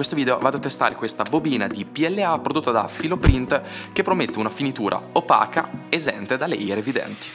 questo video vado a testare questa bobina di PLA prodotta da Filoprint che promette una finitura opaca, esente da layer evidenti.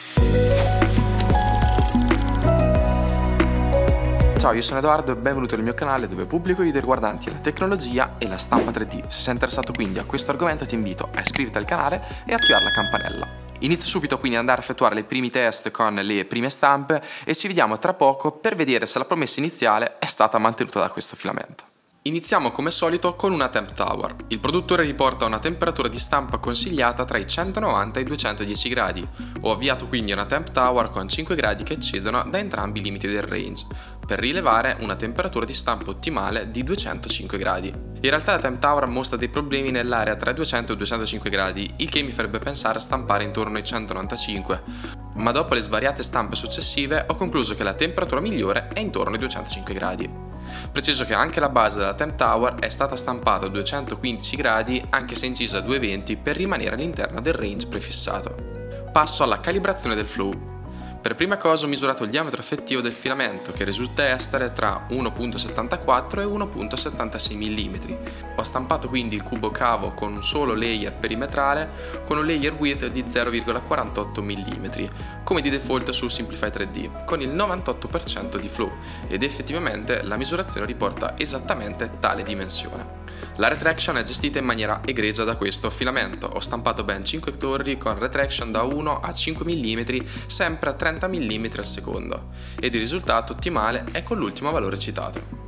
Ciao, io sono Edoardo e benvenuto nel mio canale dove pubblico video riguardanti la tecnologia e la stampa 3D. Se sei interessato quindi a questo argomento ti invito a iscriverti al canale e attivare la campanella. Inizio subito quindi ad andare a effettuare i primi test con le prime stampe e ci vediamo tra poco per vedere se la promessa iniziale è stata mantenuta da questo filamento. Iniziamo come solito con una temp tower. Il produttore riporta una temperatura di stampa consigliata tra i 190 e i 210 gradi. Ho avviato quindi una temp tower con 5 gradi che eccedono da entrambi i limiti del range, per rilevare una temperatura di stampa ottimale di 205 gradi. In realtà la temp tower mostra dei problemi nell'area tra i 200 e i 205 gradi, il che mi farebbe pensare a stampare intorno ai 195, ma dopo le svariate stampe successive ho concluso che la temperatura migliore è intorno ai 205 gradi. Preciso che anche la base della Temp Tower è stata stampata a 215 gradi anche se incisa a 220 per rimanere all'interno del range prefissato. Passo alla calibrazione del flow. Per prima cosa ho misurato il diametro effettivo del filamento che risulta essere tra 1.74 e 1.76 mm. Ho stampato quindi il cubo cavo con un solo layer perimetrale con un layer width di 0,48 mm, come di default su Simplify 3D, con il 98% di flow ed effettivamente la misurazione riporta esattamente tale dimensione. La retraction è gestita in maniera egregia da questo filamento. Ho stampato ben 5 torri con retraction da 1 a 5 mm sempre a 30 mm al secondo ed il risultato ottimale è con l'ultimo valore citato.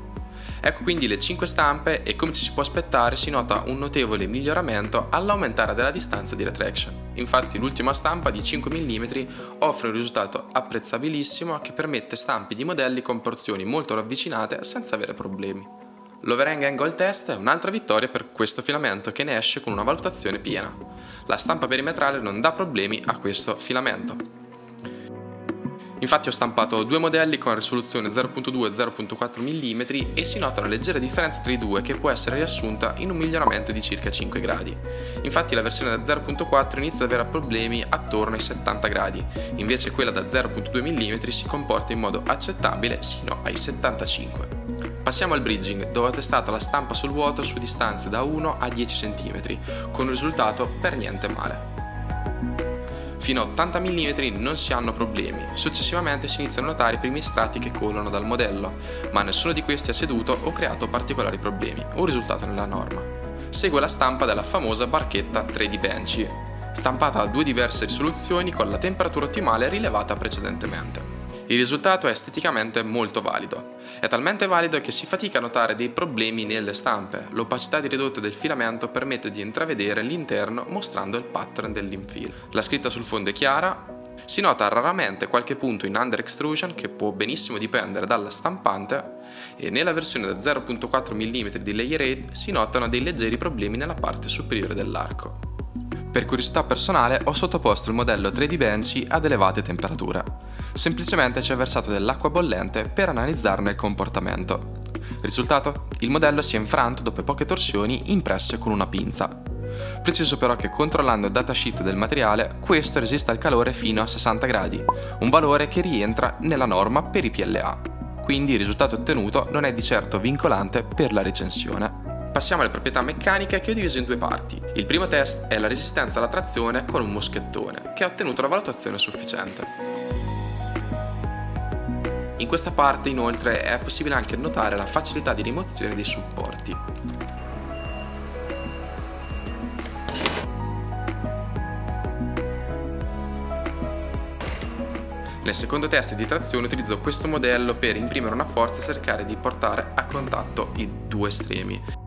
Ecco quindi le 5 stampe e come ci si può aspettare si nota un notevole miglioramento all'aumentare della distanza di retraction. Infatti l'ultima stampa di 5 mm offre un risultato apprezzabilissimo che permette stampi di modelli con porzioni molto ravvicinate senza avere problemi. L'Overhang Angle Test è un'altra vittoria per questo filamento che ne esce con una valutazione piena. La stampa perimetrale non dà problemi a questo filamento. Infatti ho stampato due modelli con risoluzione 0.2 e 0.4 mm e si nota una leggera differenza tra i due che può essere riassunta in un miglioramento di circa 5 gradi. Infatti la versione da 0.4 inizia ad avere problemi attorno ai 70 gradi, invece quella da 0.2 mm si comporta in modo accettabile sino ai 75. Passiamo al bridging, dove ho testato la stampa sul vuoto su distanze da 1 a 10 cm, con un risultato per niente male. Fino a 80 mm non si hanno problemi, successivamente si iniziano a notare i primi strati che colano dal modello, ma nessuno di questi ha ceduto o creato particolari problemi, un risultato nella norma. Segue la stampa della famosa barchetta 3D Benchy, stampata a due diverse risoluzioni con la temperatura ottimale rilevata precedentemente. Il risultato è esteticamente molto valido. È talmente valido che si fatica a notare dei problemi nelle stampe. L'opacità ridotta del filamento permette di intravedere l'interno mostrando il pattern dell'infill. La scritta sul fondo è chiara, si nota raramente qualche punto in under extrusion che può benissimo dipendere dalla stampante e nella versione da 0.4 mm di layer 8 si notano dei leggeri problemi nella parte superiore dell'arco. Per curiosità personale ho sottoposto il modello 3D Benchy ad elevate temperature. Semplicemente ci ho versato dell'acqua bollente per analizzarne il comportamento. Risultato? Il modello si è infranto dopo poche torsioni impresse con una pinza. Preciso però che controllando il datasheet del materiale, questo resiste al calore fino a 60 gradi, un valore che rientra nella norma per i PLA. Quindi il risultato ottenuto non è di certo vincolante per la recensione. Passiamo alle proprietà meccaniche che ho diviso in due parti. Il primo test è la resistenza alla trazione con un moschettone, che ha ottenuto la valutazione sufficiente. In questa parte inoltre è possibile anche notare la facilità di rimozione dei supporti. Nel secondo test di trazione utilizzo questo modello per imprimere una forza e cercare di portare a contatto i due estremi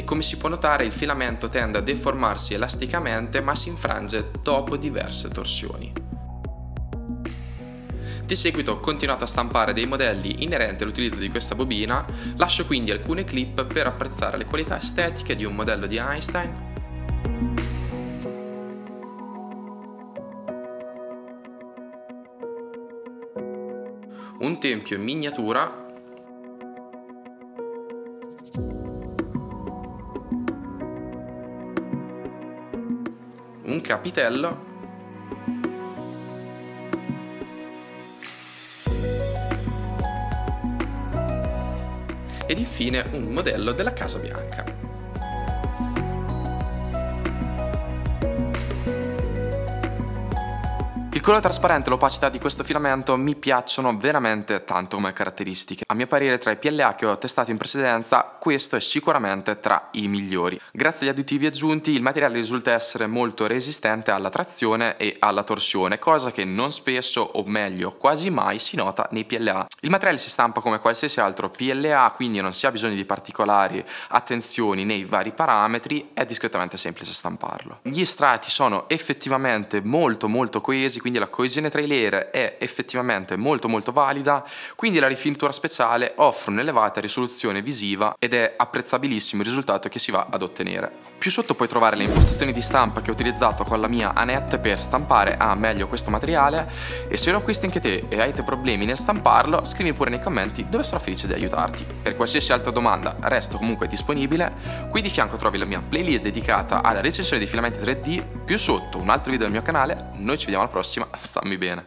e come si può notare il filamento tende a deformarsi elasticamente ma si infrange dopo diverse torsioni. Di seguito ho continuato a stampare dei modelli inerenti all'utilizzo di questa bobina, lascio quindi alcune clip per apprezzare le qualità estetiche di un modello di Einstein un tempio in miniatura un capitello ed infine un modello della Casa Bianca. Colore trasparente l'opacità di questo filamento mi piacciono veramente tanto come caratteristiche. A mio parere tra i PLA che ho testato in precedenza questo è sicuramente tra i migliori. Grazie agli additivi aggiunti il materiale risulta essere molto resistente alla trazione e alla torsione, cosa che non spesso o meglio quasi mai si nota nei PLA. Il materiale si stampa come qualsiasi altro PLA, quindi non si ha bisogno di particolari attenzioni nei vari parametri, è discretamente semplice stamparlo. Gli strati sono effettivamente molto molto coesi, quindi la coesione tra i layer è effettivamente molto molto valida, quindi la rifinitura speciale offre un'elevata risoluzione visiva ed è apprezzabilissimo il risultato che si va ad ottenere. Più sotto puoi trovare le impostazioni di stampa che ho utilizzato con la mia Annette per stampare a meglio questo materiale e se lo acquisti anche te e avete problemi nel stamparlo scrivi pure nei commenti dove sarò felice di aiutarti. Per qualsiasi altra domanda resto comunque disponibile, qui di fianco trovi la mia playlist dedicata alla recensione dei filamenti 3D, più sotto un altro video del mio canale, noi ci vediamo alla prossima, stammi bene.